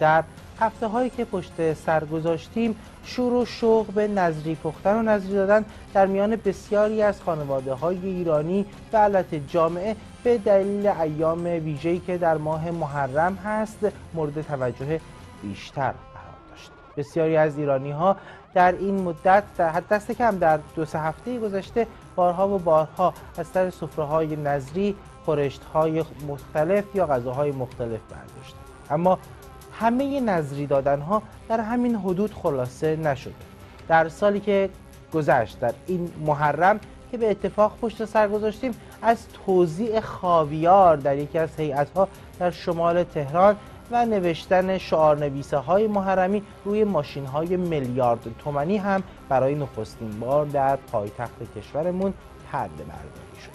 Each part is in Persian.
در هفته هایی که پشت سر گذاشتیم شور و شوق به نظری پختن و نظری دادن در میان بسیاری از خانواده های ایرانی و البته جامعه به دلیل ایام ویژه‌ای که در ماه محرم هست مورد توجه بیشتر قرار داشت. بسیاری از ایرانی ها در این مدت در حد دست کم در دو سه هفته گذشته بارها و بارها از سر سفره های نظری خورشت های مختلف یا غذاهای مختلف برداشته اما همه نظری دادن ها در همین حدود خلاصه نشده در سالی که گذشت در این محرم که به اتفاق پشت سر گذاشتیم از توزیع خاویار در یکی از هیئت ها در شمال تهران و نوشتن شعار نویسه های محرمی روی ماشین های میلیارد تومنی هم برای نخستین بار در پایتخت کشورمون پرده برداری شد.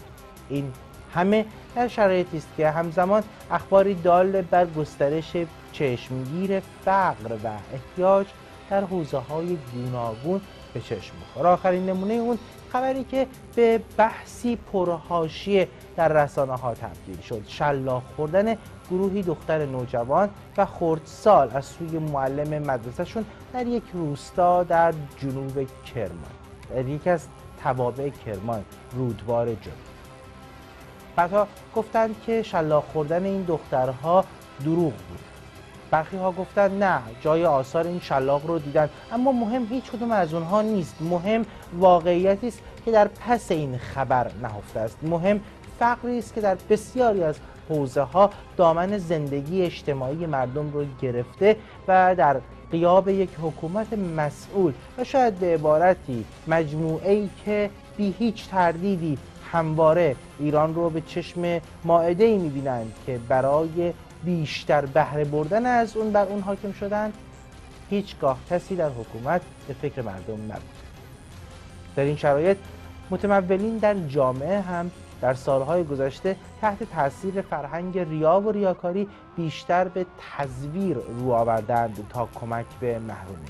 این همه در شرایطی است که همزمان اخباری دال بر گسترش چشمگیر فقر و احتیاج در حوزه های گوناگون به چشم می‌خوره. آخرین نمونه اون خبری که به بحثی پرهاشیه در رسانه ها تبدیل شد. شلاق خوردن گروهی دختر نوجوان و خردسال از سوی معلم مدرسهشون در یک روستا در جنوب کرمان در یک از توابع کرمان رودوار جنوب. بعدها گفتند که شلاق خوردن این دخترها دروغ بود. برخی ها گفتند نه جای آثار این شلاق رو دیدن. اما مهم هیچ کدوم از اونها نیست. مهم واقعیتی است که در پس این خبر نهفته است. مهم فقری است که در بسیاری از حوزه ها دامن زندگی اجتماعی مردم رو گرفته و در قیاب یک حکومت مسئول و شاید به عبارتی مجموعه ای که بی هیچ تردیدی همواره ایران رو به چشم ماعده ای می‌بینند که برای بیشتر بهره بردن از اون بر اون حاکم شدن هیچگاه کسی در حکومت به فکر مردم نبود. در این شرایط متمولین در جامعه هم در سالهای گذشته تحت تاثیر فرهنگ ریا و ریاکاری بیشتر به تزویر رو آوردند تا کمک به محرومی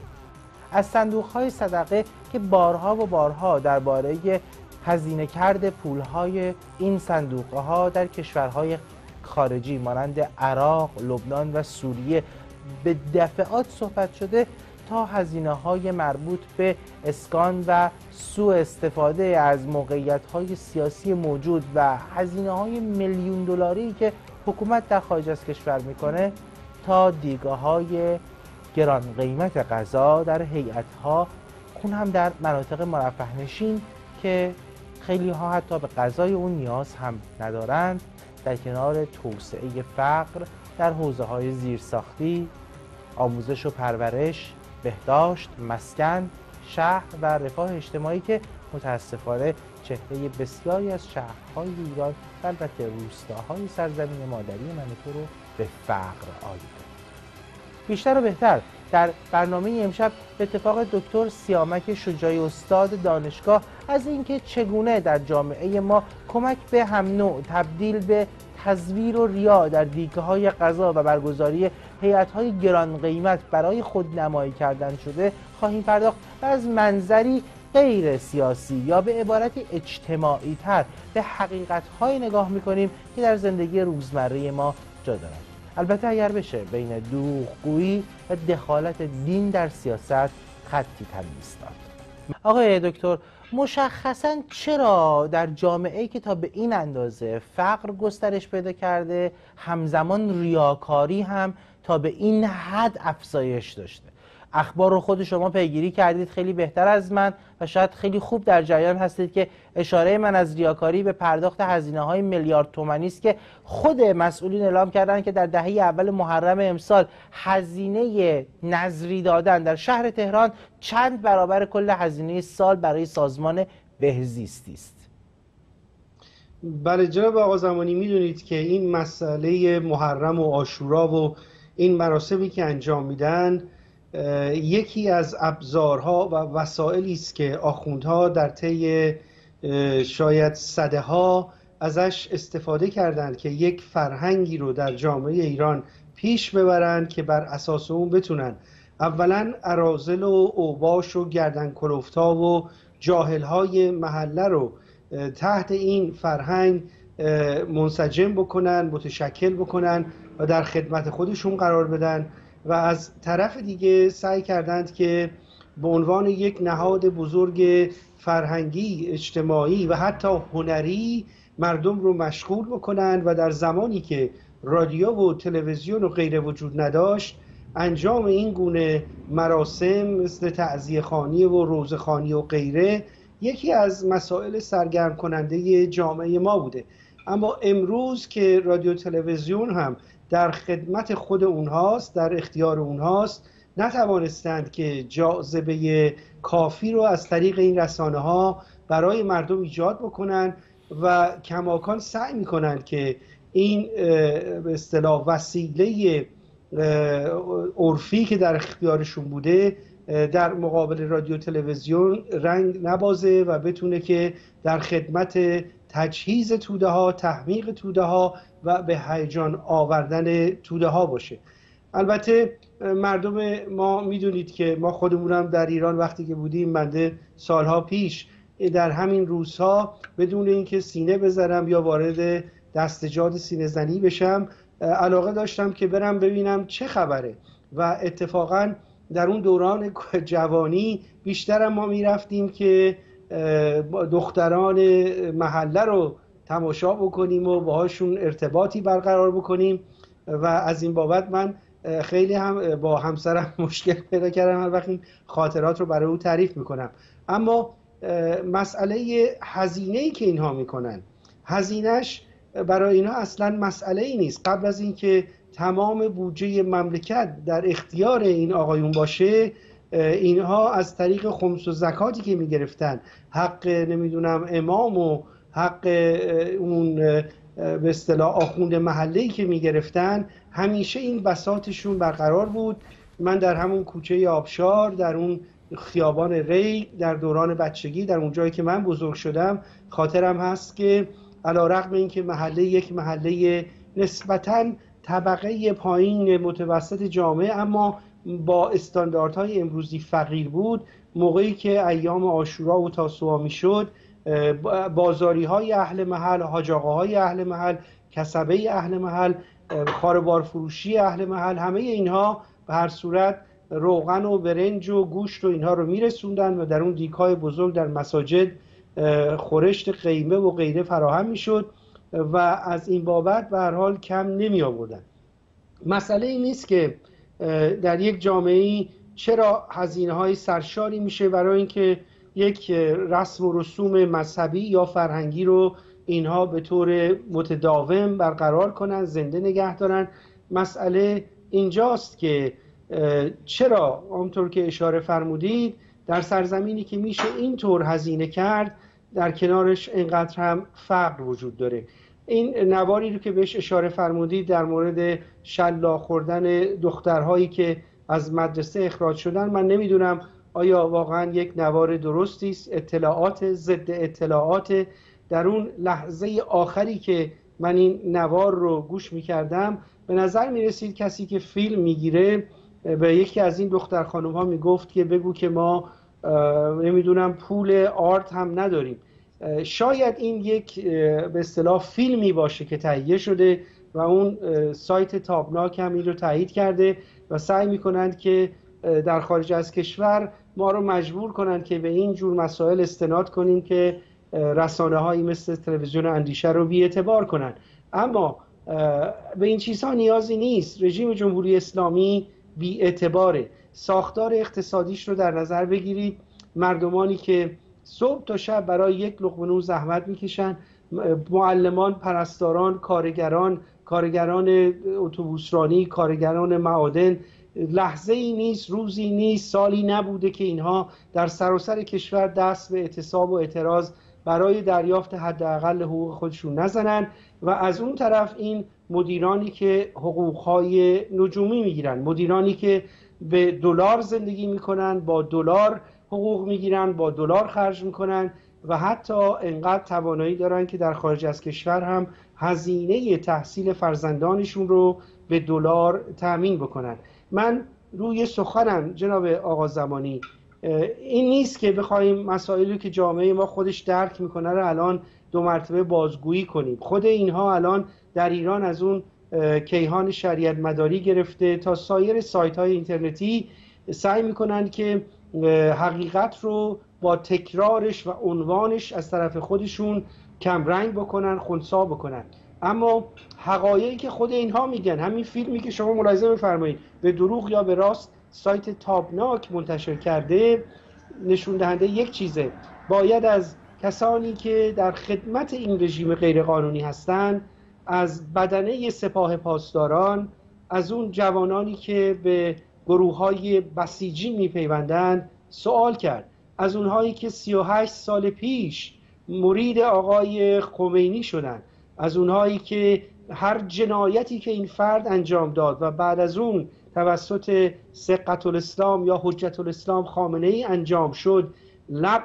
از صندوق های صدقه که بارها و بارها درباره هزینه کرده پولهای این صندوق ها در کشورهای خارجی مانند عراق، لبنان و سوریه. به دفعات صحبت شده تا هزینه های مربوط به اسکان و سوء استفاده از موقعیت های سیاسی موجود و هزینه های میلیون دلاری که حکومت در خارج از کشور می‌کنه تا دیگاه های گران قیمت غذا در هیئت ها اون هم در مناطق مرفه نشین که خیلی ها حتی به غذای اون نیاز هم ندارند. در کنار توسعه فقر در حوزه های زیرساختی، آموزش و پرورش، بهداشت، مسکن، شهر و رفاه اجتماعی که متاسفانه چهره بسیاری از شهرهای ایران و البته روستاهای سرزمین مادری من رو به فقر آلوده. بیشتر و بهتر. در برنامه امشب به اتفاق دکتر سیامک شجاعی استاد دانشگاه از اینکه چگونه در جامعه ما کمک به هم نوع تبدیل به تزویر و ریا در دیگه های غذا و برگزاری هیئت های گران قیمت برای خود نمایی کردن شده خواهیم پرداخت و از منظری غیر سیاسی یا به عبارتی اجتماعی تر به حقیقت های نگاه می‌کنیم که در زندگی روزمره ما جا دارند. البته اگر بشه بین دروغگویی و دخالت دین در سیاست خطی تمیز داد آقای دکتر مشخصا چرا در جامعه که تا به این اندازه فقر گسترش پیدا کرده همزمان ریاکاری هم تا به این حد افزایش داشته؟ اخبار رو خود شما پیگیری کردید. خیلی بهتر از من و شاید خیلی خوب در جریان هستید که اشاره من از ریاکاری به پرداخت هزینه های میلیارد تومانی است که خود مسئولین اعلام کردن که در دهه اول محرم امسال هزینه نظری دادن در شهر تهران چند برابر کل هزینه سال برای سازمان بهزیستی است. بله جناب آقا زمانی می‌دونید که این مسئله محرم و آشورا و این مراسمی که انجام میدن یکی از ابزارها و وسائلی است که آخوندها در طی شاید صده ها ازش استفاده کردند که یک فرهنگی رو در جامعه ایران پیش ببرند که بر اساس اون بتونن. اولا ارازل و اوباش و گردن کلوفتا و جاهل های محله رو تحت این فرهنگ منسجم بکنن متشکل بکنن و در خدمت خودشون قرار بدن. و از طرف دیگه سعی کردند که به عنوان یک نهاد بزرگ فرهنگی اجتماعی و حتی هنری مردم رو مشغول بکنند و در زمانی که رادیو و تلویزیون و غیره وجود نداشت انجام این گونه مراسم مثل تعذیه خانی و روزخانی و غیره یکی از مسائل سرگرم کننده جامعه ما بوده. اما امروز که رادیو تلویزیون هم در خدمت خود اونهاست در اختیار اونهاست نتوانستند که جاذبه کافی رو از طریق این رسانه ها برای مردم ایجاد بکنند و کماکان سعی می‌کنند که این به اصطلاح وسیله عرفی که در اختیارشون بوده در مقابل رادیو تلویزیون رنگ نبازه و بتونه که در خدمت تجهیز توده ها تحمیق توده ها و به هیجان آوردن توده ها باشه. البته مردم ما می‌دونید که ما خودمونم در ایران وقتی که بودیم بنده سالها پیش در همین روزها بدون اینکه سینه بذارم یا وارد دستجاد سینه زنی بشم علاقه داشتم که برم ببینم چه خبره. و اتفاقا در اون دوران جوانی بیشتر ما می‌رفتیم که دختران محله رو تماشا بکنیم و باهاشون ارتباطی برقرار بکنیم. و از این بابت من خیلی هم با همسرم مشکل پیدا کردم هر وقت این خاطرات رو برای او تعریف می‌کنم. اما مسئله هزینه ای که اینها می‌کنن هزینهش برای اینها اصلا مسئله ای نیست. قبل از اینکه تمام بودجه مملکت در اختیار این آقایون باشه اینها از طریق خمس و زکاتی که می‌گرفتن حق نمی‌دونم امام و حق اون به اصطلاح آخوند محله که می‌گرفتن همیشه این بساتشون برقرار بود. من در همون کوچه آبشار در اون خیابان ری در دوران بچگی در اون جایی که من بزرگ شدم خاطرم هست که علا رقم این که محله یک محله نسبتا طبقه پایین متوسط جامعه اما با استانداردهای امروزی فقیر بود موقعی که ایام آشورا و تاسوعا می‌شد بازاری های اهل محل حاجاقه های اهل محل کسبه اهل محل خاربار فروشی اهل محل همه اینها به هر صورت روغن و برنج و گوشت و اینها رو میرسوندن و در اون دیکای بزرگ در مساجد خورشت قیمه و غیره فراهم می‌شد و از این بابت به هر حال کم نمی آوردن مسئله این نیست که در یک جامعه چرا هزینه های سرشاری میشه برای اینکه یک رسم و رسوم مذهبی یا فرهنگی رو اینها به طور متداوم برقرار کنن زنده نگه دارن؟ مسئله اینجاست که چرا آنطور که اشاره فرمودید در سرزمینی که میشه اینطور هزینه کرد در کنارش اینقدر هم فقر وجود داره. این نواری رو که بهش اشاره فرمودید در مورد شلا خوردن دخترهایی که از مدرسه اخراج شدن من نمی‌دونم آیا واقعا یک نوار درستی است. اطلاعات ضد اطلاعات. در اون لحظه آخری که من این نوار رو گوش می‌کردم به نظر می‌رسید کسی که فیلم می‌گیره به یکی از این دختر خانم ها می‌گفت که بگو که ما نمی‌دونم پول آرت هم نداریم. شاید این یک به اصطلاح فیلمی باشه که تهیه شده و اون سایت تابناک هم این رو تایید کرده و سعی می‌کنند که در خارج از کشور ما رو مجبور کنند که به این جور مسائل استناد کنیم که رسانه هایی مثل تلویزیون اندیشه رو بی اعتبار کنند. اما به این چیزها نیازی نیست. رژیم جمهوری اسلامی بی اعتباره ساختار اقتصادیش رو در نظر بگیرید. مردمانی که صبح تا شب برای یک لقمه زحمت می‌کشن. معلمان پرستاران کارگران کارگران اتوبوسرانی کارگران معادن لحظه ای نیست روزی نیست سالی نبوده که اینها در سراسر کشور دست به اعتصاب و اعتراض برای دریافت حداقل حقوق خودشون نزنن و از اون طرف این مدیرانی که حقوقهای نجومی می‌گیرن مدیرانی که به دلار زندگی می‌کنن با دلار حقوق می‌گیرن با دلار خرج می‌کنن و حتی انقدر توانایی دارن که در خارج از کشور هم هزینه تحصیل فرزندانشون رو به دلار تأمین بکنن. من روی سخنم جناب آقا زمانی این نیست که بخوایم مسائلی که جامعه ما خودش درک می‌کنه رو الان دو مرتبه بازگویی کنیم. خود اینها الان در ایران از اون کیهان شریعت مداری گرفته تا سایر سایت های اینترنتی سعی می‌کنند که حقیقت رو با تکرارش و عنوانش از طرف خودشون کمرنگ بکنن خونسا بکنن. اما حقایقی که خود اینها میگن همین فیلمی که شما ملاحظه بفرمایید به دروغ یا به راست سایت تابناک منتشر کرده نشون دهنده یک چیزه. باید از کسانی که در خدمت این رژیم غیرقانونی هستند از بدنه سپاه پاسداران از اون جوانانی که به گروه های بسیجی میپیوندند سوال کرد. از اونهایی که 38 سال پیش مرید آقای خمینی شدند از اونهایی که هر جنایتی که این فرد انجام داد و بعد از اون توسط سقط الاسلام یا حجت الاسلام خامنه ای انجام شد لب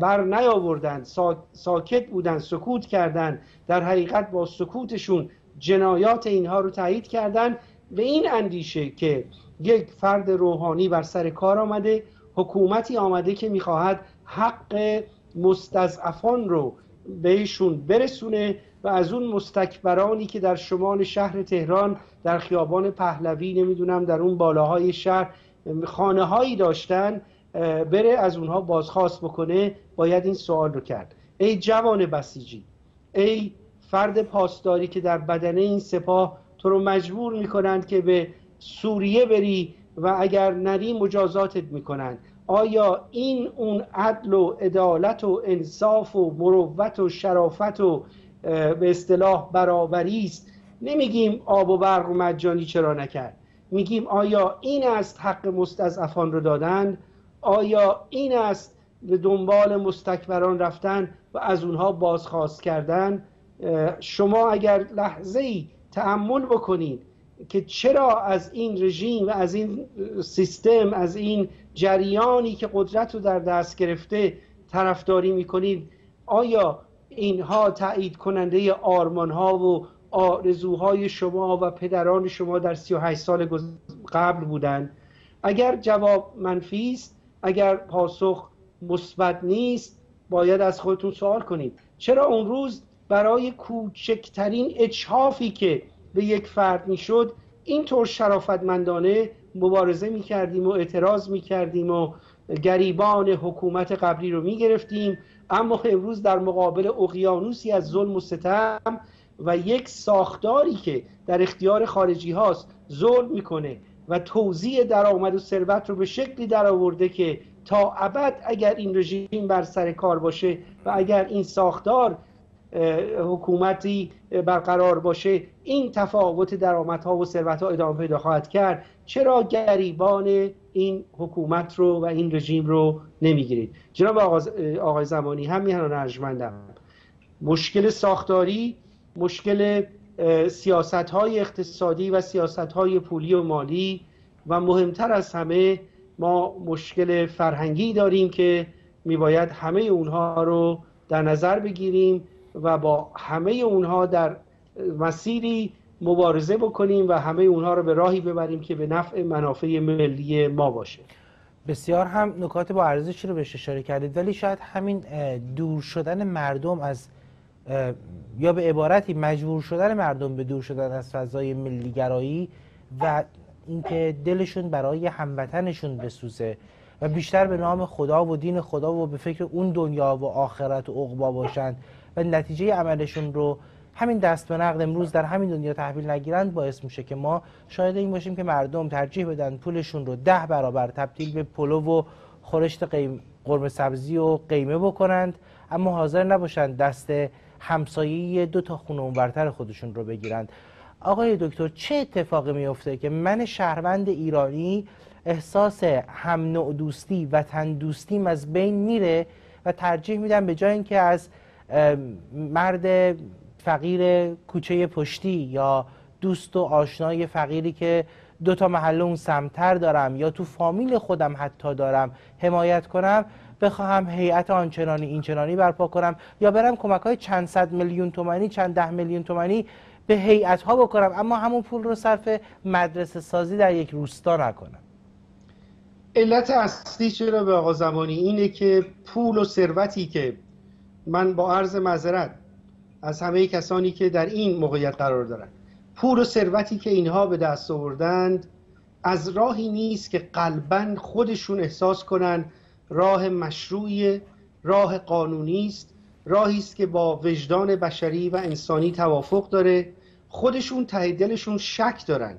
بر نیاوردن ساکت بودن سکوت کردند. در حقیقت با سکوتشون جنایات اینها رو تایید کردن به این اندیشه که یک فرد روحانی بر سر کار آمده حکومتی آمده که می‌خواهد حق مستضعفان رو بهشون برسونه و از اون مستکبرانی که در شمال شهر تهران در خیابان پهلوی نمی‌دونم در اون بالاهای شهر خانه هایی داشتن بره از اونها بازخواست بکنه باید این سوال رو کرد. ای جوان بسیجی ای فرد پاسداری که در بدنه این سپاه تو رو مجبور می‌کنند که به سوریه بری و اگر نری مجازاتت می‌کنند. آیا این اون عدل و عدالت و انصاف و مروت و شرافت و به اصطلاح برابری است؟ نمیگیم آب و برق مجانی چرا نکرد. میگیم آیا این است حق مستضعفان رو دادن؟ آیا این است به دنبال مستکبران رفتن و از اونها بازخواست کردن؟ شما اگر لحظه ای تحمل بکنید که چرا از این رژیم و از این سیستم از این جریانی که قدرت رو در دست گرفته طرفداری می‌کنید آیا اینها تایید کننده آرمان ها و آرزوهای شما و پدران شما در 38 سال قبل بودند اگر جواب منفی است اگر پاسخ مثبت نیست باید از خودتون سوال کنید. چرا اون روز برای کوچکترین اچهافی که به یک فرد می‌شد اینطور شرافتمندانه مبارزه می‌کردیم و اعتراض می‌کردیم و گریبان حکومت قبلی رو می‌گرفتیم. اما امروز در مقابل اقیانوسی از ظلم و ستم و یک ساختاری که در اختیار خارجی هاست ظلم می‌کنه و توزیع درآمد و ثروت رو به شکلی در آورده که تا ابد اگر این رژیم بر سر کار باشه و اگر این ساختار حکومتی برقرار باشه این تفاوت درآمدها و ثروتها ادامه پیدا خواهد کرد. چرا گریبان این حکومت رو و این رژیم رو نمی‌گیرید؟ جناب آقای زمانی هم میهنان ارجمندم. مشکل ساختاری مشکل سیاست های اقتصادی و سیاست های پولی و مالی و مهمتر از همه ما مشکل فرهنگی داریم که میباید همه اونها رو در نظر بگیریم. و با همه اونها در مسیری مبارزه بکنیم و همه اونها رو به راهی ببریم که به نفع منافع ملی ما باشه. بسیار هم نکات با ارزشی رو بهش اشاره کردید ولی شاید همین دور شدن مردم از یا به عبارتی مجبور شدن مردم به دور شدن از فضای ملیگرایی و اینکه دلشون برای هموطنشون بسوزه و بیشتر به نام خدا و دین خدا و به فکر اون دنیا و آخرت و عقبا باشند و نتیجه عملشون رو همین دست به نقد امروز در همین دنیا تحویل نگیرند باعث میشه که ما شاید این باشیم که مردم ترجیح بدن پولشون رو ده برابر تبدیل به پلو و خورشت قیم قرمه سبزی و قیمه بکنند اما حاضر نباشند دست همسایه دو تا خونه اونورتر خودشون رو بگیرند. آقای دکتر چه اتفاقی میفته که من شهروند ایرانی احساس هم نوع دوستی وطن دوستیم از بین میره و ترجیح میدم به جای اینکه از مرد فقیر کوچه پشتی یا دوست و آشنای فقیری که دو تا محله اون سمتر دارم یا تو فامیل خودم حتی دارم حمایت کنم بخواهم هیئت آنچنانی اینچنانی برپا کنم یا برم کمک های چند صد میلیون تومانی چند ده میلیون تومانی به هیئت ها بکنم اما همون پول رو صرف مدرسه سازی در یک روستا نکنم. علت اصلی چرا به آقا زمانی؟ اینه که پول و ثروتی که من با عرض معذرت از همه کسانی که در این موقعیت قرار دارن پول و ثروتی که اینها به دست آوردند از راهی نیست که قلبا خودشون احساس کنن راه مشروعی راه قانونی است. راهی است که با وجدان بشری و انسانی توافق داره. خودشون ته دلشون شک دارن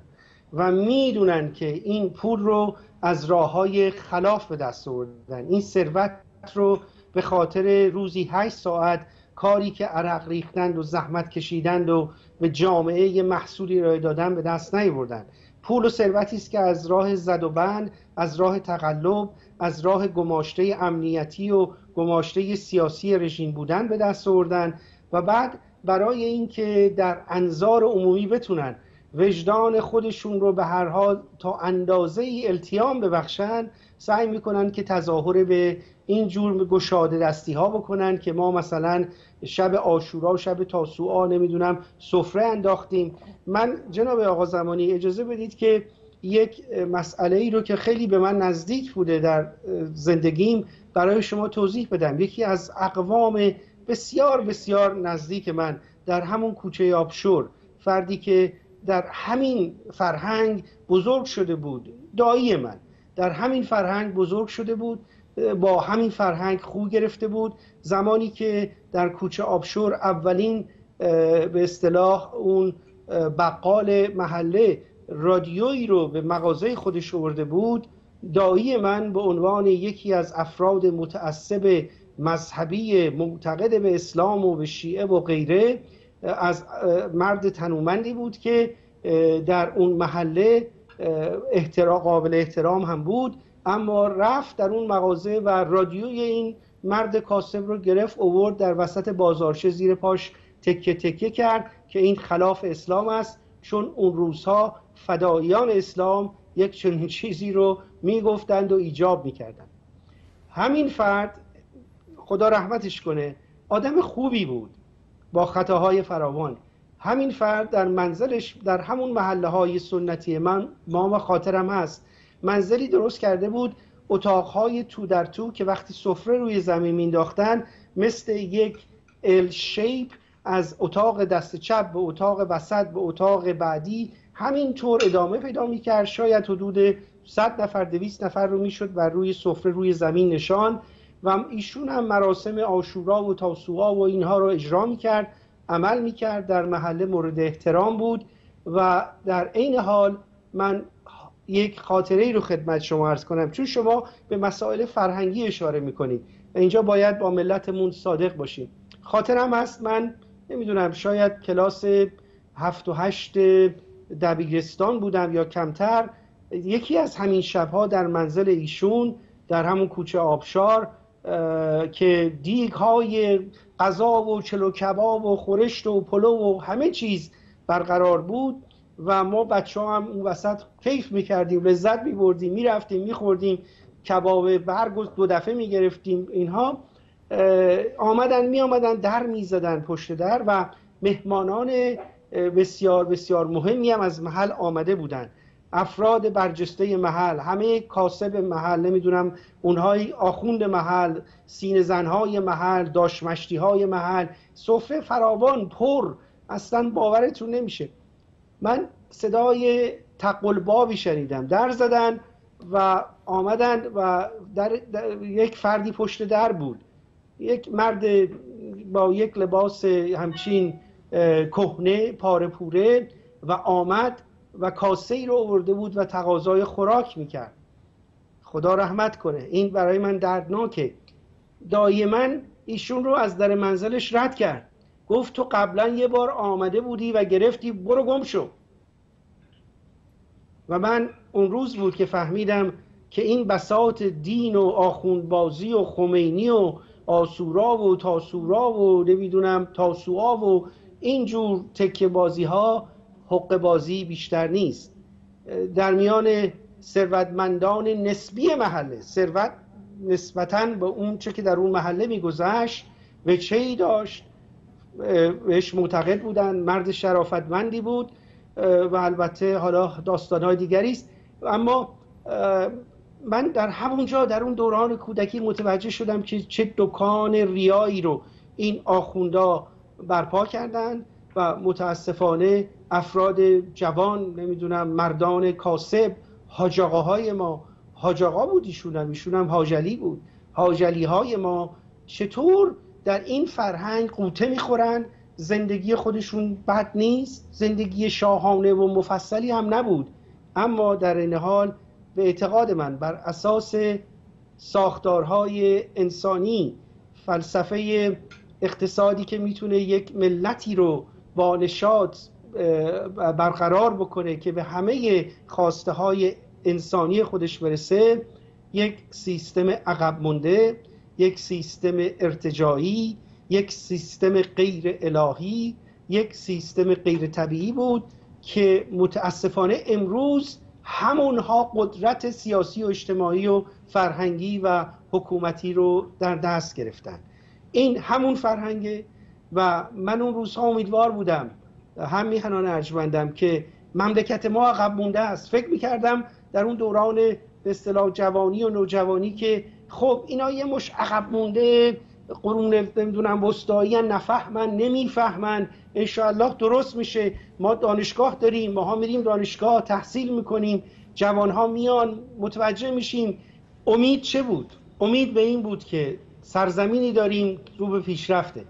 و می‌دونن که این پول رو از راه های خلاف به دست آوردن. این ثروت رو به خاطر روزی هشت ساعت کاری که عرق ریختند و زحمت کشیدند و به جامعه محصولی رای دادن به دست نیاوردند پول و ثروتی است که از راه زد و بند از راه تقلب از راه گماشته امنیتی و گماشته سیاسی رژیم بودن به دست آوردن و بعد برای اینکه در انظار عمومی بتونن وجدان خودشون رو به هر حال تا اندازه ای التیام ببخشن سعی می‌کنن که تظاهر به این جور گشاده دستی ها بکنن که ما مثلا شب آشورا و شب تاسوعا نمی‌دونم سفره انداختیم. من جناب آقا زمانی اجازه بدید که یک مسئله ای رو که خیلی به من نزدیک بوده در زندگیم برای شما توضیح بدم. یکی از اقوام بسیار بسیار نزدیک من در همون کوچه آبشور فردی که در همین فرهنگ بزرگ شده بود دایی من در همین فرهنگ بزرگ شده بود. با همین فرهنگ خو گرفته بود. زمانی که در کوچه آبشور اولین به اصطلاح اون بقال محله رادیویی رو به مغازه خودش آورده بود دایی من به عنوان یکی از افراد متعصب مذهبی معتقد به اسلام و به شیعه و غیره از مرد تنومندی بود که در اون محله احترام قابل احترام هم بود. اما رفت در اون مغازه و رادیوی این مرد کاسب رو گرفت اوورد در وسط بازارچه زیر پاش تکه تکه کرد که این خلاف اسلام است. چون اون روزها فدایان اسلام یک چنین چیزی رو می‌گفتند و ایجاب می‌کردند. همین فرد خدا رحمتش کنه آدم خوبی بود با خطاهای فراوان. همین فرد در منزلش در همون محله های سنتی من ما و خاطرم هست. منزلی درست کرده بود اتاقهای تو در تو که وقتی سفره روی زمین مینداختن مثل یک ال شیپ از اتاق دست چپ به اتاق وسط به اتاق بعدی همینطور ادامه پیدا می‌کرد. شاید حدود 100 نفر 200 نفر رو می‌شد و روی سفره روی زمین نشان. و ایشون هم مراسم آشورا و تاسوعا و اینها رو اجرا می‌کرد عمل می‌کرد در محله مورد احترام بود. و در عین حال من یک خاطره ای رو خدمت شما ارز کنم. چون شما به مسائل فرهنگی اشاره می‌کنید اینجا باید با ملتمون صادق باشیم. خاطرم هست من نمی‌دونم شاید کلاس هفت و هشت دبیرستان بودم یا کمتر. یکی از همین شبها در منزل ایشون در همون کوچه آبشار که دیگ های غذا و چلو کباب و خورشت و پلو و همه چیز برقرار بود. و ما بچه هم اون وسط کیف می‌کردیم لذت میبردیم می‌رفتیم میخوردیم کباب برگ دو دفعه می‌گرفتیم اینها آمدن می آمدن در می‌زدن پشت در و مهمانان بسیار بسیار مهمی هم از محل آمده بودند افراد برجسته محل همه کاسب محل نمی‌دونم اونهای آخوند محل سین زنهای محل داشمشتی های محل سفره فراوان پر اصلا باورتون نمیشه. من صدای تقلبابی شنیدم. در زدن و آمدن و در, یک فردی پشت در بود. یک مرد با یک لباس همچین کهنه پاره پوره و آمد و کاسه ای رو آورده بود و تقاضای خوراک می‌کرد. خدا رحمت کنه. این برای من دردناکه. من ایشون رو از در منزلش رد کرد. گفت تو قبلا یه بار آمده بودی و گرفتی برو گم شو. و من اون روز بود که فهمیدم که این بساط دین و آخوندبازی و خمینی و آسورا و تاسورا و نمی‌دونم تاسوعا و اینجور تکه بازی ها حق بازی بیشتر نیست. در میان ثروتمندان نسبی محله ثروت نسبتا به اون چه که در اون محله میگذشت و چه داشت بهش معتقد بودن مرد شرافتمندی بود و البته حالا داستانهای دیگری است. اما من در همونجا در اون دوران کودکی متوجه شدم که چه دکان ریایی رو این آخوندا برپا کردند و متاسفانه افراد جوان نمی‌دونم مردان کاسب های ما حاجاقا بود ایشون هم ایشون هم حاجلی بود. حاجلی های ما چطور در این فرهنگ قوطه می‌خورن زندگی خودشون بد نیست زندگی شاهانه و مفصلی هم نبود. اما در این حال به اعتقاد من بر اساس ساختارهای انسانی فلسفه اقتصادی که می‌تونه یک ملتی رو با نشاط برقرار بکنه که به همه خواسته های انسانی خودش برسه یک سیستم عقب مونده. یک سیستم ارتجایی یک سیستم غیر الهی یک سیستم غیر طبیعی بود که متاسفانه امروز همونها قدرت سیاسی و اجتماعی و فرهنگی و حکومتی رو در دست گرفتن. این همون فرهنگه و من اون روزها امیدوار بودم هم میهنان ارجمندم که مملکت ما عقب مونده است. فکر می‌کردم در اون دوران به اصطلاح جوانی و نوجوانی که خب اینا یه مش عقب مونده قرون نمی‌دونم وسطایی نفهمن نمی‌فهمن. انشاءالله درست میشه. ما دانشگاه داریم ماها میریم دانشگاه تحصیل می‌کنیم. جوانها میان متوجه میشیم. امید چه بود؟ امید به این بود که سرزمینی داریم رو به پیشرفته.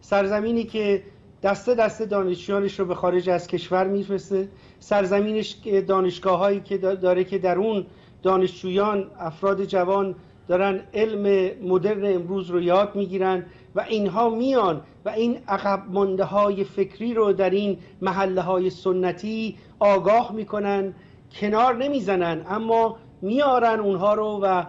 سرزمینی که دسته دسته دانشجویانش رو به خارج از کشور میفرسته. سرزمینش دانشگاه هایی که داره که در اون دانشجویان افراد جوان دارن علم مدرن امروز رو یاد می‌گیرن و اینها میان و این عقب مانده های فکری رو در این محله های سنتی آگاه می‌کنن کنار نمی‌زنن اما میارن اونها رو و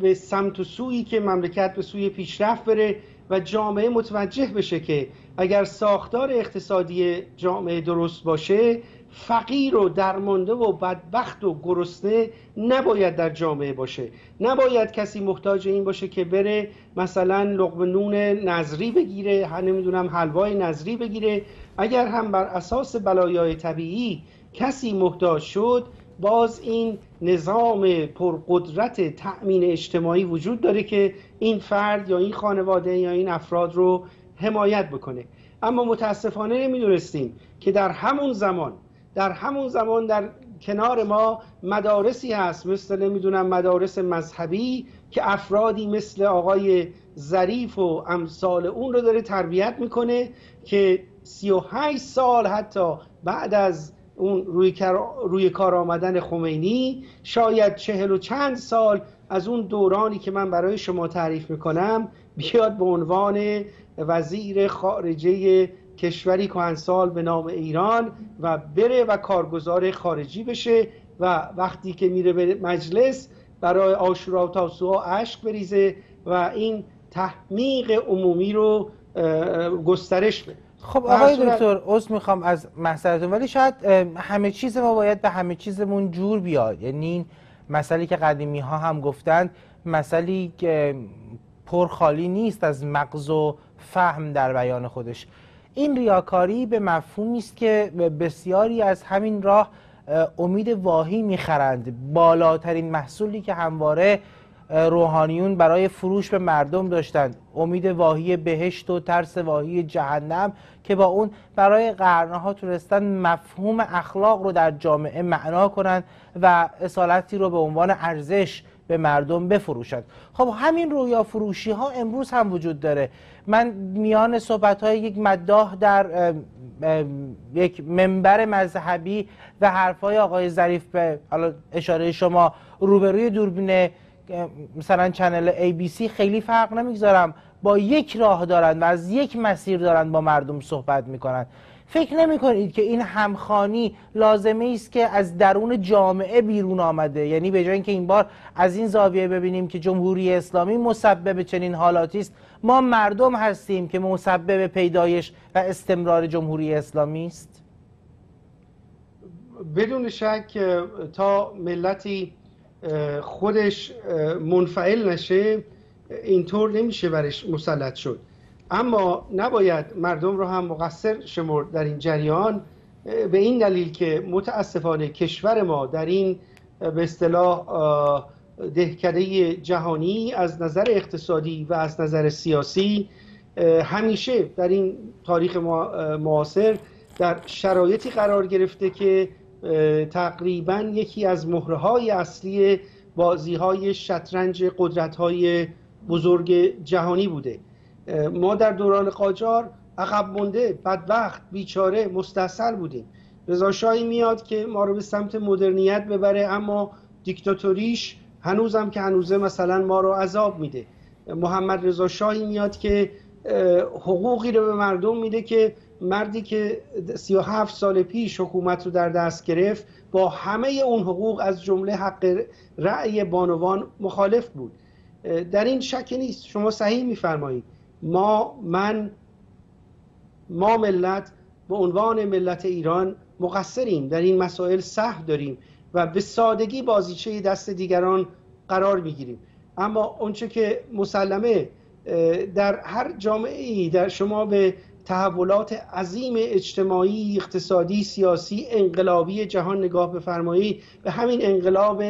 به سمت و سویی که مملکت به سوی پیشرفت بره و جامعه متوجه بشه که اگر ساختار اقتصادی جامعه درست باشه فقیر و درمانده و بدبخت و گرسنه نباید در جامعه باشه. نباید کسی محتاج این باشه که بره مثلا لقمه نون نظری بگیره نمی‌دونم حلوای نظری بگیره. اگر هم بر اساس بلایای طبیعی کسی محتاج شد باز این نظام پرقدرت تأمین اجتماعی وجود داره که این فرد یا این خانواده یا این افراد رو حمایت بکنه. اما متاسفانه نمی‌دونستیم که در همون زمان در همون زمان در کنار ما مدارسی هست. مثل نمی‌دونم مدارس مذهبی که افرادی مثل آقای ظریف و امثال اون رو داره تربیت می‌کنه که 38 سال حتی بعد از اون روی, روی کار آمدن خمینی شاید چهل و چند سال از اون دورانی که من برای شما تعریف می‌کنم بیاد به عنوان وزیر خارجه کشوری کهنسال به نام ایران و بره و کارگزار خارجی بشه و وقتی که میره به مجلس برای آشورا و تاسوعا اشک بریزه و این تحمیق عمومی رو گسترش بده. خب آقای دکتر عذر می‌خوام از محضرتون ولی شاید همه چیز ما باید به همه چیزمون جور بیاد. یعنی این مسئله که قدیمی ها هم گفتند مسئله که پر خالی نیست از مغز و فهم در بیان خودش. این ریاکاری به مفهومی است که بسیاری از همین راه امید واهی می‌خرند. بالاترین محصولی که همواره روحانیون برای فروش به مردم داشتند. امید واهی بهشت و ترس واهی جهنم که با اون برای قرنها تونستن مفهوم اخلاق رو در جامعه معنا کنند و اصالتی رو به عنوان ارزش به مردم بفروشند. خب همین رویا فروشی ها امروز هم وجود داره. من میان صحبت های یک مداح در یک منبر مذهبی و حرفای آقای ظریف به اشاره شما روبروی دوربین مثلا چنل ABC خیلی فرق نمی‌گذارم. با یک راه دارند و از یک مسیر دارند با مردم صحبت می‌کنند. فکر نمی کنید که این همخانی لازمه است که از درون جامعه بیرون آمده؟ یعنی به جای اینکه این بار از این زاویه ببینیم که جمهوری اسلامی مسبب چنین حالاتی است ما مردم هستیم که مسبب پیدایش و استمرار جمهوری اسلامی است؟ بدون شک تا ملتی خودش منفعل نشه اینطور نمیشه برش مسلط شد. اما نباید مردم رو هم مقصر شمرد در این جریان به این دلیل که متاسفانه کشور ما در این به اصطلاح دهکده جهانی از نظر اقتصادی و از نظر سیاسی همیشه در این تاریخ معاصر در شرایطی قرار گرفته که تقریبا یکی از مهره های اصلی بازی های شطرنج قدرت های بزرگ جهانی بوده. ما در دوران قاجار عقب مونده بدبخت بیچاره مستصل بودیم. رضا میاد که ما رو به سمت مدرنیت ببره اما دیکتاتوریش هنوزم که هنوزه مثلا ما رو عذاب میده. محمد رضا شاهی میاد که حقوقی رو به مردم میده که مردی که 37 سال پیش حکومت رو در دست گرفت با همه اون حقوق از جمله حق رأی بانوان مخالف بود. در این شک نیست. شما صحیح میفرمایید. ما من ما ملت به عنوان ملت ایران مقصریم. در این مسائل صح داریم و به سادگی بازیچه دست دیگران قرار می‌گیریم. اما اونچه که مسلمه در هر جامعه ای در شما به تحولات عظیم اجتماعی اقتصادی سیاسی انقلابی جهان نگاه بفرمایید به همین انقلاب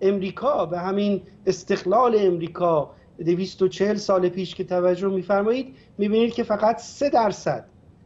امریکا به همین استقلال امریکا 240 سال پیش که توجه میفرمایید می‌بینید که فقط 3 درصد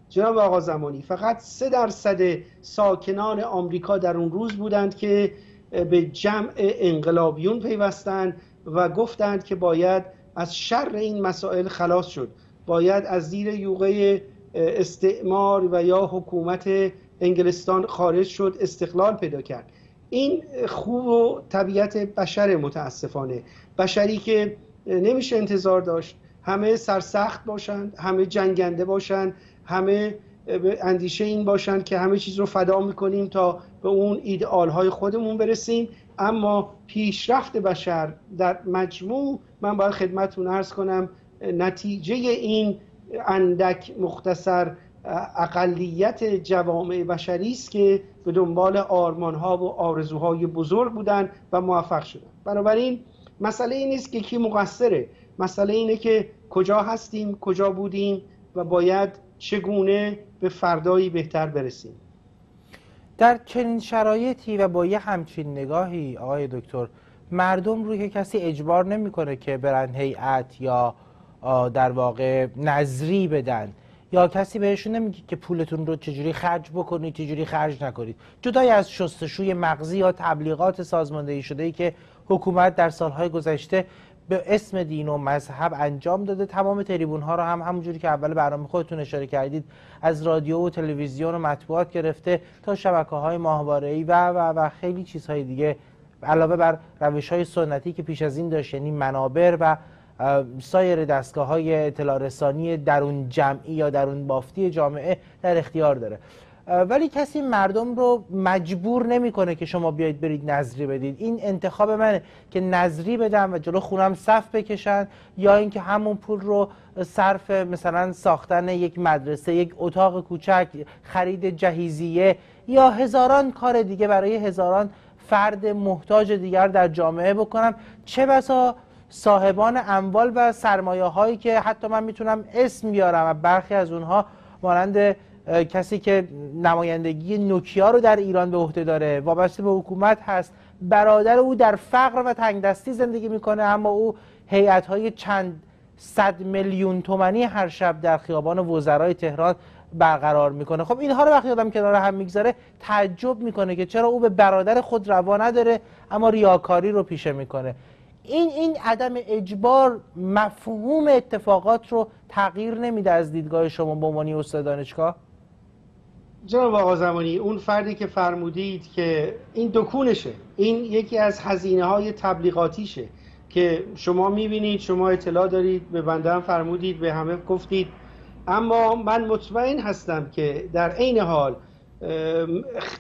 جناب آقا زمانی فقط 3 درصد ساکنان آمریکا در اون روز بودند که به جمع انقلابیون پیوستند و گفتند که باید از شر این مسائل خلاص شد. باید از زیر یوغه استعمار و یا حکومت انگلستان خارج شد استقلال پیدا کرد. این خوب و طبیعت بشر متاسفانه. بشری که نمیشه انتظار داشت. همه سرسخت باشند همه جنگنده باشند همه اندیشه این باشند که همه چیز رو فدا می‌کنیم تا به اون ایدئال های خودمون برسیم. اما پیشرفت بشر در مجموع من باید خدمتتون ارز کنم نتیجه این اندک مختصر اقلیت جوامع بشری است که به دنبال آرمانها و آرزوهای بزرگ بودند و موفق شدند بنابراین مسئله این نیست که کی مقصره. مسئله اینه که کجا هستیم کجا بودیم و باید چگونه به فردایی بهتر برسیم. در چنین شرایطی و با یه همچین نگاهی آقای دکتر مردم روی کسی اجبار نمی‌کنه که برن هیئت یا در واقع نظری بدن یا کسی بهشون نمیگه که پولتون رو چجوری خرج بکنید چجوری خرج نکنید. جدای از شستشوی مغزی یا تبلیغات سازماندهی شده ای که حکومت در سالهای گذشته به اسم دین و مذهب انجام داده. تمام تریبون ها رو هم همونجوری که اول برنامه خودتون اشاره کردید از رادیو و تلویزیون و مطبوعات گرفته تا شبکه های ماهواره و و و خیلی چیزهای دیگه. علاوه بر روش های سنتی که پیش از این داشت یعنی منابر و سایر دستگاه های اطلاع رسانی درون جمعی یا درون بافتی جامعه در اختیار داره. ولی کسی مردم رو مجبور نمی‌کنه که شما بیاید برید نظری بدید این انتخاب منه که نظری بدم و جلو خونم صف بکشن یا اینکه همون پول رو صرف مثلا ساختن یک مدرسه یک اتاق کوچک خرید جهیزیه یا هزاران کار دیگه برای هزاران فرد محتاج دیگر در جامعه بکنم. چه بسا صاحبان اموال و سرمایه هایی که حتی من می‌تونم اسم بیارم و برخی از اونها مانند کسی که نمایندگی نوکیا رو در ایران به عهده داره وابسته به حکومت هست برادر او در فقر و تنگ دستی زندگی می‌کنه اما او هیئت های چند صد میلیون تومنی هر شب در خیابان وزرای تهران برقرار می‌کنه. خب اینها رو وقتی آدم کنار هم می‌گذاره تعجب می‌کنه که چرا او به برادر خود روا نداره اما ریاکاری رو پیشه می‌کنه. این این عدم اجبار مفهوم اتفاقات رو تغییر نمیده از دیدگاه شما به عنوان استاد دانشگاه؟ جناب آقا زمانی اون فردی که فرمودید که این دکونشه این یکی از هزینه های تبلیغاتیشه که شما می‌بینید شما اطلاع دارید به بنده هم فرمودید به همه گفتید. اما من مطمئن هستم که در عین حال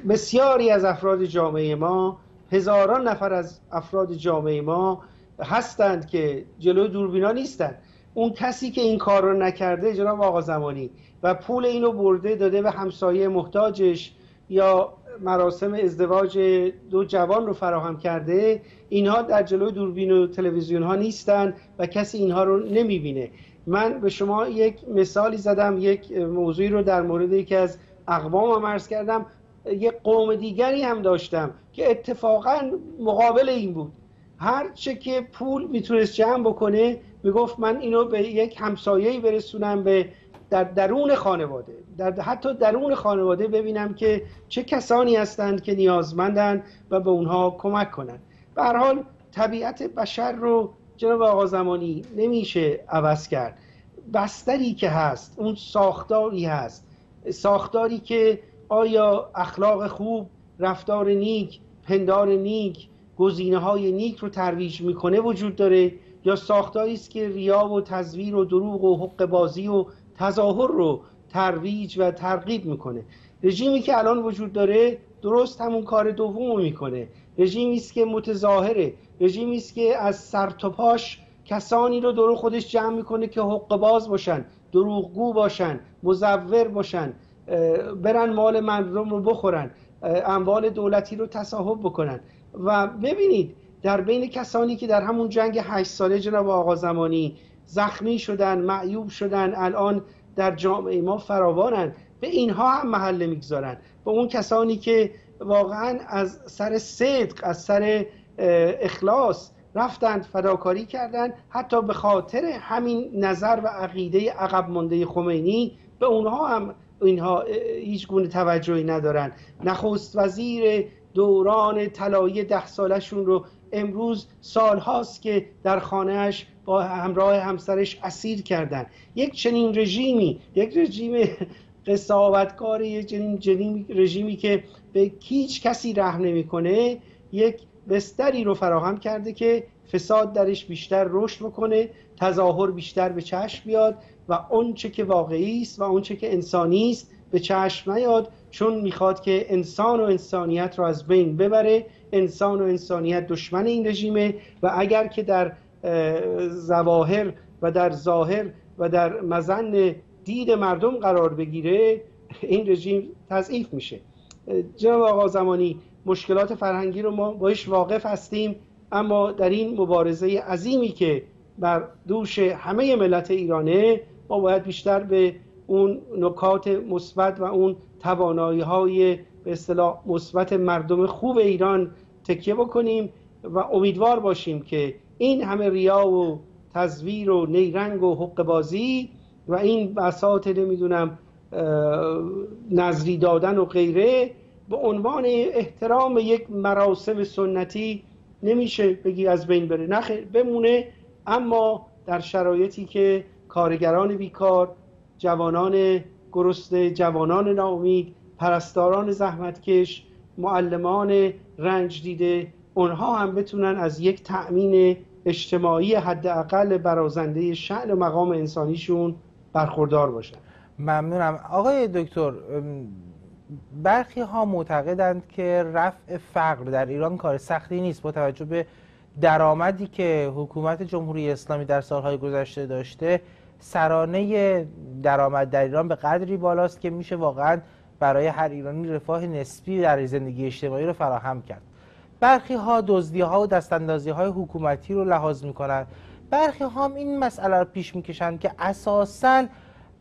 بسیاری از افراد جامعه ما هزاران نفر از افراد جامعه ما هستند که جلو دوربینا نیستند. اون کسی که این کار رو نکرده جناب آقا زمانی و پول اینو برده داده به همسایه محتاجش یا مراسم ازدواج دو جوان رو فراهم کرده اینها در جلوی دوربین و تلویزیون ها نیستن و کسی اینها رو نمی‌بینه. من به شما یک مثالی زدم یک موضوعی رو در مورد یکی از اقوام عرض کردم. یک قوم دیگری هم داشتم که اتفاقا مقابل این بود. هر چه که پول می‌تونست جمع بکنه می‌گفت من اینو به یک همسایه‌ای برسونم به در درون خانواده در حتی درون خانواده ببینم که چه کسانی هستند که نیازمندند و به اونها کمک کنند. به هر حال طبیعت بشر رو جناب آقا زمانی نمیشه عوض کرد. بستری که هست اون ساختاری هست. ساختاری که آیا اخلاق خوب رفتار نیک پندار نیک گزینه های نیک رو ترویج می‌کنه وجود داره یا ساختاری است که ریا و تزویر و دروغ و حق بازی و تظاهر رو ترویج و ترغیب می‌کنه. رژیمی که الان وجود داره درست همون کار دوم می‌کنه. رژیمی است که متظاهره. رژیمی است که از سر تا پاش کسانی رو دور خودش جمع می‌کنه که حق باز باشن دروغگو باشن مزور باشن برن مال مردم رو بخورن اموال دولتی رو تصاحب بکنن. و ببینید در بین کسانی که در همون جنگ هشت ساله جناب آقا زمانی زخمی شدن معیوب شدن الان در جامعه ما فراوانن. به اینها هم محله می‌گذارن. به اون کسانی که واقعا از سر صدق از سر اخلاص رفتند فداکاری کردند حتی به خاطر همین نظر و عقیده عقب مانده خمینی به اونها هم اینها هیچ گونه توجهی ندارن. نخست وزیر دوران طلایی ده سالشون رو امروز سالهاست که در خانهش با همراه همسرش اسیر کردن. یک چنین رژیمی یک رژیم قصاوتکار یک چنین رژیمی که به هیچ کسی رحم نمی‌کنه یک بستری رو فراهم کرده که فساد درش بیشتر رشد بکنه تظاهر بیشتر به چشم بیاد و اونچه که واقعی است و اونچه که انسانی است به چشم نیاد چون می‌خواد که انسان و انسانیت رو از بین ببره. انسان و انسانیت دشمن این رژیمه و اگر که در زواهر و در ظاهر و در مزن دید مردم قرار بگیره این رژیم تضعیف میشه. جناب آقا زمانی مشکلات فرهنگی رو ما باش واقف هستیم اما در این مبارزه عظیمی که بر دوش همه ملت ایرانه ما باید بیشتر به اون نکات مثبت و اون توانایی های به اصطلاح مثبت مردم خوب ایران تکیه بکنیم و امیدوار باشیم که این همه ریا و تزویر و نیرنگ و حق بازی و این بساط نمی‌دونم نظری دادن و غیره به عنوان احترام یک مراسم سنتی نمیشه بگی از بین بره. نه بمونه اما در شرایطی که کارگران بیکار جوانان گرسنه جوانان ناامید پرستاران زحمتکش معلمان رنج دیده اونها هم بتونن از یک تأمین اجتماعی حداقل برازنده شعن و مقام انسانیشون برخوردار باشن. ممنونم. آقای دکتر برخی ها معتقدند که رفع فقر در ایران کار سختی نیست با توجه به درآمدی که حکومت جمهوری اسلامی در سالهای گذشته داشته. سرانه درآمد در ایران به قدری بالاست که میشه واقعا برای هر ایرانی رفاه نسبی در زندگی اجتماعی رو فراهم کرد. برخی ها دزدی ها و دستاندازی های حکومتی رو لحاظ می‌کنند برخی ها هم این مسئله رو پیش می‌کشند که اساساً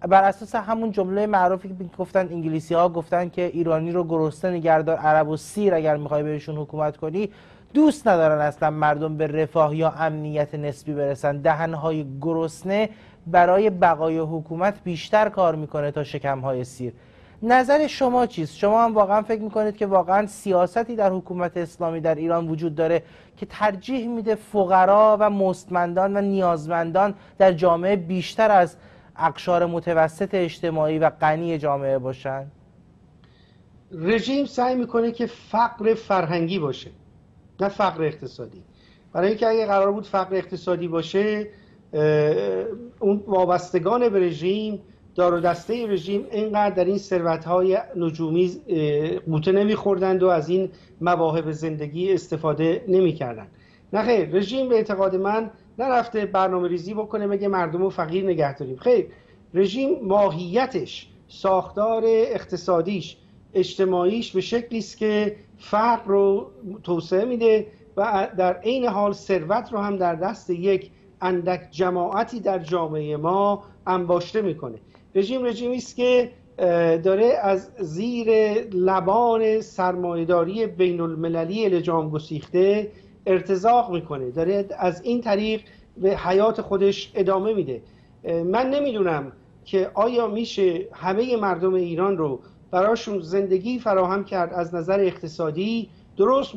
بر اساس همون جمله معروفی که گفتن انگلیسی ها گفتن که ایرانی رو گرسنه نگردار عرب و سیر اگر می‌خوای بهشون حکومت کنی دوست ندارن اصلا مردم به رفاه یا امنیت نسبی برسن. دهنهای گرسنه برای بقای حکومت بیشتر کار می‌کنه تا شکمهای سیر. نظر شما چیست؟ شما هم واقعا فکر می‌کنید که واقعا سیاستی در حکومت اسلامی در ایران وجود داره که ترجیح میده فقرا و مستمندان و نیازمندان در جامعه بیشتر از اقشار متوسط اجتماعی و غنی جامعه باشن؟ رژیم سعی می‌کنه که فقر فرهنگی باشه نه فقر اقتصادی برای اینکه اگه قرار بود فقر اقتصادی باشه اون وابستگان به رژیم دار و دسته رژیم اینقدر در این ثروت های نجومی قوطه نمیخوردند و از این مواهب زندگی استفاده نمی‌کردند. نه خیر رژیم به اعتقاد من نرفته برنامه ریزی بکنه مگه مردم رو فقیر نگه داریم. خیر رژیم ماهیتش ساختار اقتصادیش اجتماعیش به شکلی است که فقر رو توسعه میده و در عین حال ثروت رو هم در دست یک اندک جماعتی در جامعه ما انباشته می‌کنه. رژیم رژیمی است که داره از زیر لبان سرمایهداری بین المللی لجام گسیخته ارتزاق می‌کنه. داره از این طریق به حیات خودش ادامه میده. من نمی‌دونم که آیا میشه همه مردم ایران رو براشون زندگی فراهم کرد از نظر اقتصادی؟ درست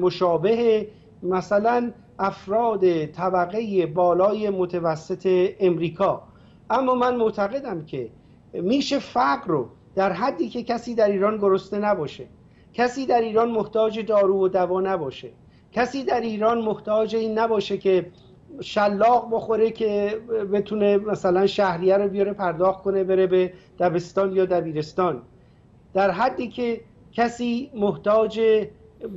مشابه مثلا افراد طبقه بالای متوسط امریکا. اما من معتقدم که میشه فقر رو در حدی که کسی در ایران گرسنه نباشه کسی در ایران محتاج دارو و دوا نباشه کسی در ایران محتاج این نباشه که شلاق بخوره که بتونه مثلا شهریه رو بیاره پرداخت کنه بره به دبستان یا دبیرستان. در حدی که کسی محتاج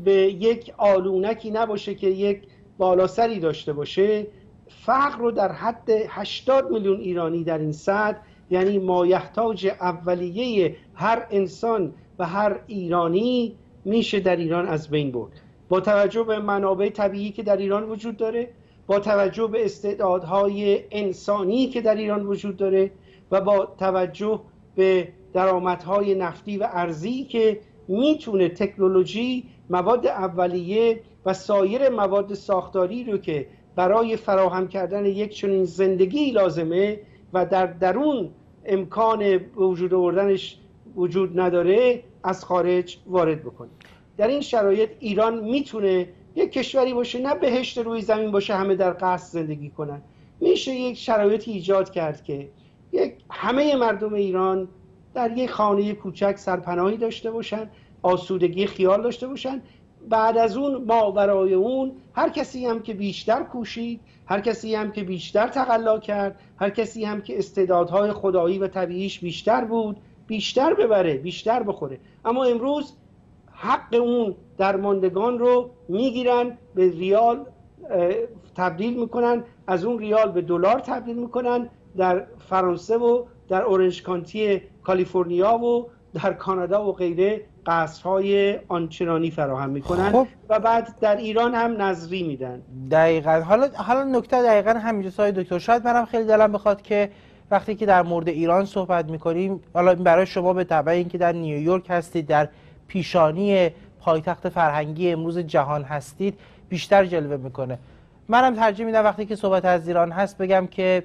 به یک آلونکی نباشه که یک بالاسری داشته باشه فقر رو در حد 80 میلیون ایرانی در این صد یعنی مایحتاج اولیه هر انسان و هر ایرانی میشه در ایران از بین برد. با توجه به منابع طبیعی که در ایران وجود داره با توجه به استعدادهای انسانی که در ایران وجود داره و با توجه به درآمدهای نفتی و ارزی که می‌تونه تکنولوژی مواد اولیه و سایر مواد ساختاری رو که برای فراهم کردن یک چنین زندگی لازمه و در درون امکان وجود آوردنش وجود نداره از خارج وارد بکنه در این شرایط ایران می‌تونه یک کشوری باشه نه بهشت روی زمین باشه همه در قصد زندگی کنن. میشه یک شرایطی ایجاد کرد که یک همه مردم ایران در یک خانه کوچک سرپناهی داشته باشن آسودگی خیال داشته باشن بعد از اون ما برای اون هر کسی هم که بیشتر کوشید هر کسی هم که بیشتر تقلا کرد هر کسی هم که استعدادهای خدایی و طبیعیش بیشتر بود بیشتر ببره بیشتر بخوره. اما امروز حق اون درماندگان رو می‌گیرن به ریال تبدیل می‌کنن از اون ریال به دلار تبدیل می‌کنن در فرانسه و در اورنج کانتی کالیفرنیا و در کانادا و غیره. قصرهای آنچنانی فراهم می‌کنن خب. و بعد در ایران هم نظری میدن. دقیقا. حالا حالا نکته دقیقا همینجا سای دکتر. شاید منم خیلی دلم بخواد که وقتی که در مورد ایران صحبت می‌کنیم حالا برای شما به طبع اینکه در نیویورک هستید در پیشانی پایتخت فرهنگی امروز جهان هستید بیشتر جلوه می‌کنه. منم ترجیح میدم وقتی که صحبت از ایران هست بگم که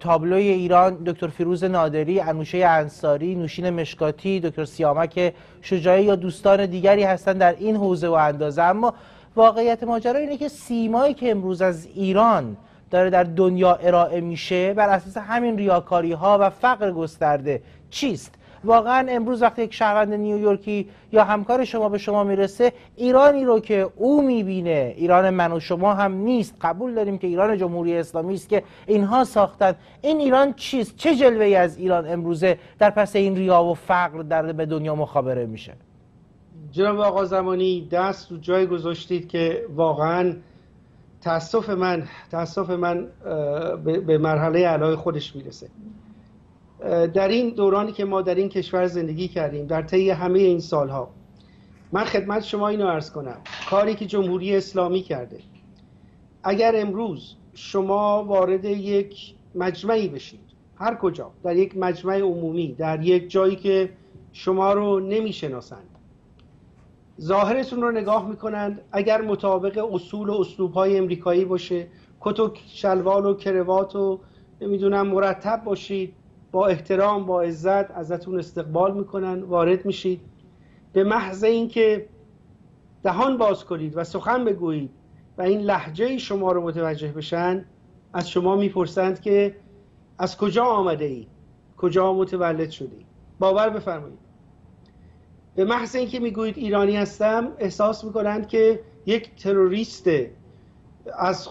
تابلوی ایران دکتر فیروز نادری انوشه انصاری نوشین مشکاتی دکتر سیامک شجاعی یا دوستان دیگری هستند در این حوزه و اندازه. اما واقعیت ماجرا اینه که سیمایی که امروز از ایران داره در دنیا ارائه میشه بر اساس همین ریاکاری ها و فقر گسترده چیست؟ واقعا امروز وقتی یک شهروند نیویورکی یا همکار شما به شما می‌رسه ایرانی رو که او می‌بینه ایران من و شما هم نیست. قبول داریم که ایران جمهوری اسلامی است که اینها ساختن. این ایران چیست؟ چه جلوه ای از ایران امروزه در پس این ریا و فقر در به دنیا مخابره میشه؟ جناب آقا زمانی دست رو جای گذاشتید که واقعا تاسف من تاسف من به مرحله علای خودش می‌رسه. در این دورانی که ما در این کشور زندگی کردیم در طی همه این سالها من خدمت شما اینو عرض کنم. کاری که جمهوری اسلامی کرده. اگر امروز شما وارد یک مجمعی بشید هر کجا در یک مجمع عمومی در یک جایی که شما رو نمی‌شناسند ظاهرتون رو نگاه می‌کنند اگر مطابق اصول و اسلوب های امریکایی باشه کت و شلوال و کروات و نمی‌دونم مرتب باشید با احترام با عزت ازتون استقبال می‌کنن وارد میشید. به محض اینکه دهان باز کنید و سخن بگویید و این لحجه شما رو متوجه بشن از شما می‌پرسند که از کجا آمده ای؟ کجا متولد شدی؟ باور بفرمایید. به محض اینکه می‌گویید ایرانی هستم احساس می‌کنند که یک تروریست از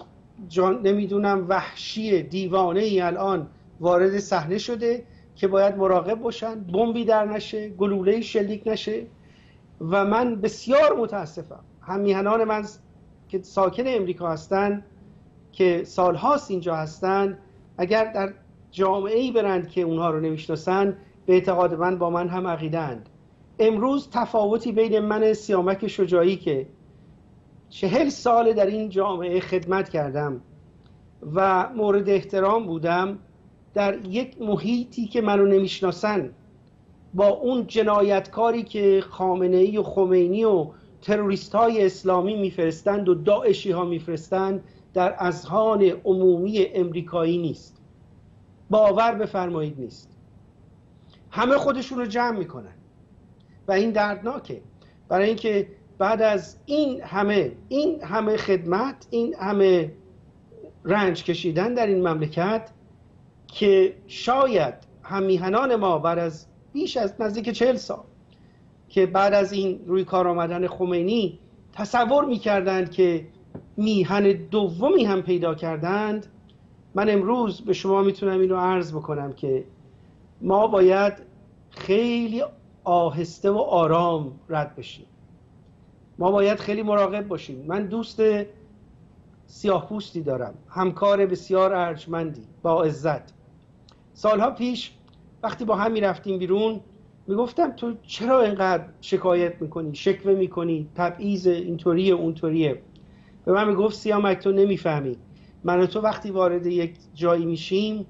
جان نمی‌دونم وحشی دیوانه ای الان وارد صحنه شده که باید مراقب باشن بمبی در نشه گلوله شلیک نشه. و من بسیار متاسفم. هم میهنان من که ساکن امریکا هستند که سالهاست اینجا هستند اگر در جامعه ای برند که اونها رو نمی‌شناسن به اعتقاد من با من هم عقیدند امروز تفاوتی بین من سیامک شجاعی که چهل سال در این جامعه خدمت کردم و مورد احترام بودم در یک محیطی که منو نمی‌شناسن با اون جنایتکاری که خامنه ای و خمینی و تروریست های اسلامی میفرستند و داعشی ها میفرستند در اذهان عمومی امریکایی نیست. باور بفرمایید نیست. همه خودشون رو جمع می‌کنن. و این دردناکه. برای اینکه بعد از این همه این همه خدمت این همه رنج کشیدن در این مملکت که شاید همیهنان ما بعد از بیش از نزدیک چهل سال که بعد از این روی کار آمدن خمینی تصور می‌کردند که میهن دومی هم پیدا کردند من امروز به شما می‌تونم اینو عرض بکنم که ما باید خیلی آهسته و آرام رد بشیم. ما باید خیلی مراقب باشیم. من دوست سیاه دارم. همکار بسیار ارجمندی. با عزت. سالها پیش وقتی با هم می‌رفتیم بیرون می‌گفتم تو چرا اینقدر شکایت می‌کنی شکوه می‌کنی تبعیض اینطوریه اونطوریه؟ به من می‌گفت سیامک تو نمی‌فهمی. من تو وقتی وارد یک جایی میشیم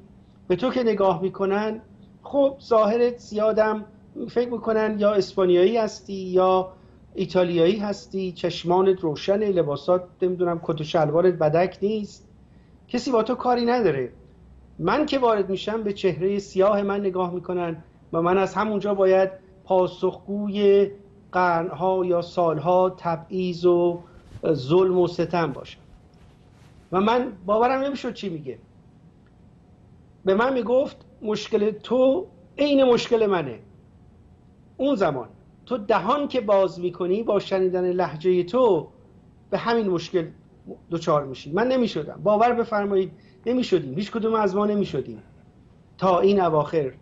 به تو که نگاه می‌کنن خب ظاهرت زیادم فکر می‌کنن یا اسپانیایی هستی یا ایتالیایی هستی چشمانت روشن لباسات نمی‌دونم کت و شلوارت بدک نیست. کسی با تو کاری نداره. من که وارد میشم به چهره سیاه من نگاه می‌کنن و من از همونجا باید پاسخگوی قرنها یا سالها تبعیض و ظلم و ستم باشم. و من باورم نمی‌شد چی میگه. به من می‌گفت مشکل تو عین مشکل منه. اون زمان تو دهان که باز می‌کنی با شنیدن لحجه تو به همین مشکل دچار میشی. من نمی‌شدم. باور بفرمایید نمی‌شدیم. هیچ کدوم از ما نمی‌شدیم. تا این اواخر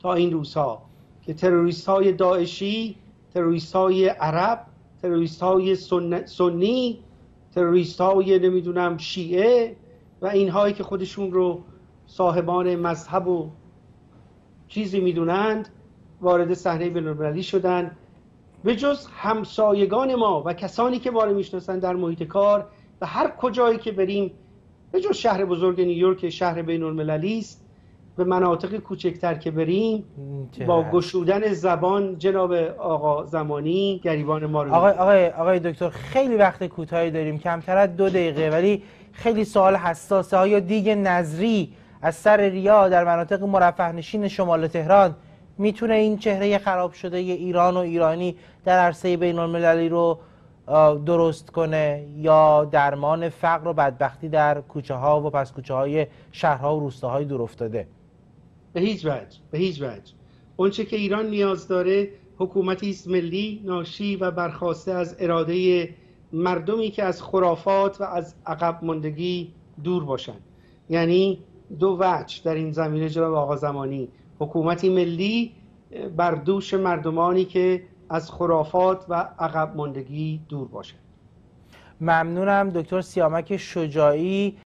تا این روزها که تروریست های داعشی تروریست های عرب تروریست های سنی تروریست های نمی‌دونم شیعه و اینهایی که خودشون رو صاحبان مذهب و چیزی می‌دونند وارد صحنه بینالمللی شدن. به جز همسایگان ما و کسانی که ما رو می‌شناسن در محیط کار و هر کجایی که بریم به جز شهر بزرگ نیویورک شهر بین المللی است. به مناطق کوچکتر که بریم با گشودن زبان جناب آقا زمانی گریبان ما رو آقای, آقای, آقای دکتر خیلی وقت کوتاهی داریم. کمتر از دو دقیقه ولی خیلی سوال حساسه. های دیگ نظری از سر ریا در مناطق مرفه نشین شمال تهران می‌تونه این چهره خراب شده ایران و ایرانی در عرصه بین المللی رو درست کنه یا درمان فقر و بدبختی در کوچه ها و پس کوچه های شهرها و روستاهای دور افتاده؟ به هیچ وجه به هیچ وجه. اونچه که ایران نیاز داره حکومتی است ملی ناشی و برخواسته از اراده مردمی که از خرافات و از عقب ماندگی دور باشند. یعنی دو وجه در این زمینه جناب آقا زمانی. حکومتی ملی بر دوش مردمانی که از خرافات و عقب ماندگی دور باشند ممنونم دکتر سیامک شجاعی.